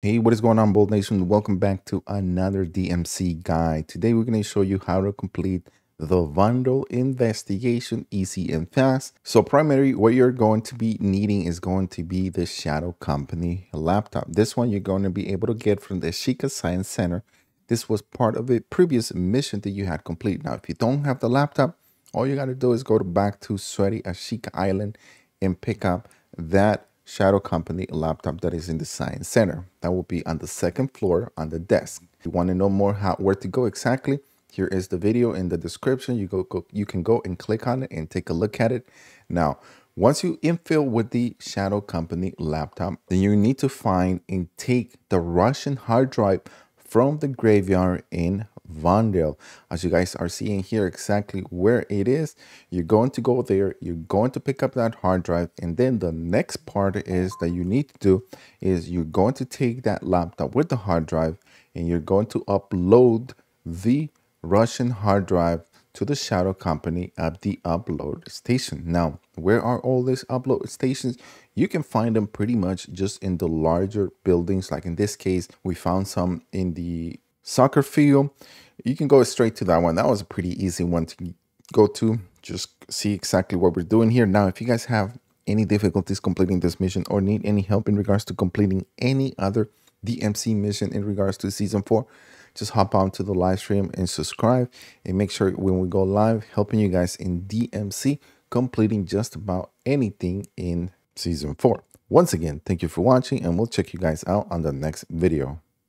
Hey, what is going on, Bolt Nation? Welcome back to another DMZ guide. Today, we're going to show you how to complete the Vondel investigation easy and fast. So primary, what you're going to be needing is going to be the Shadow Company laptop. This one you're going to be able to get from the Ashika Science Center. This was part of a previous mission that you had complete. Now, if you don't have the laptop, all you got to do is go back to Sweaty Ashika Island and pick up that Shadow Company laptop that is in the Science Center. That will be on the second floor on the desk. If you want to know more how where to go exactly, here is the video in the description. You go, go you can go and click on it and take a look at it. Now, once you infill with the Shadow Company laptop, then you need to find and take the Russian hard drive from the graveyard in Vondel. As you guys are seeing here exactly where it is, you're going to go there, you're going to pick up that hard drive, and then the next part is that you need to do is you're going to take that laptop with the hard drive and you're going to upload the Russian hard drive to the shadow company at the upload station. Now, where are all these upload stations? You can find them pretty much just in the larger buildings. Like in this case, we found some in the soccer field. You can go straight to that one. That was a pretty easy one to go to. Just see exactly what we're doing here. Now, if you guys have any difficulties completing this mission or need any help in regards to completing any other DMZ mission in regards to season four, just hop on to the live stream and subscribe and make sure when we go live, helping you guys in DMZ, completing just about anything in season four. Once again, thank you for watching and we'll check you guys out on the next video.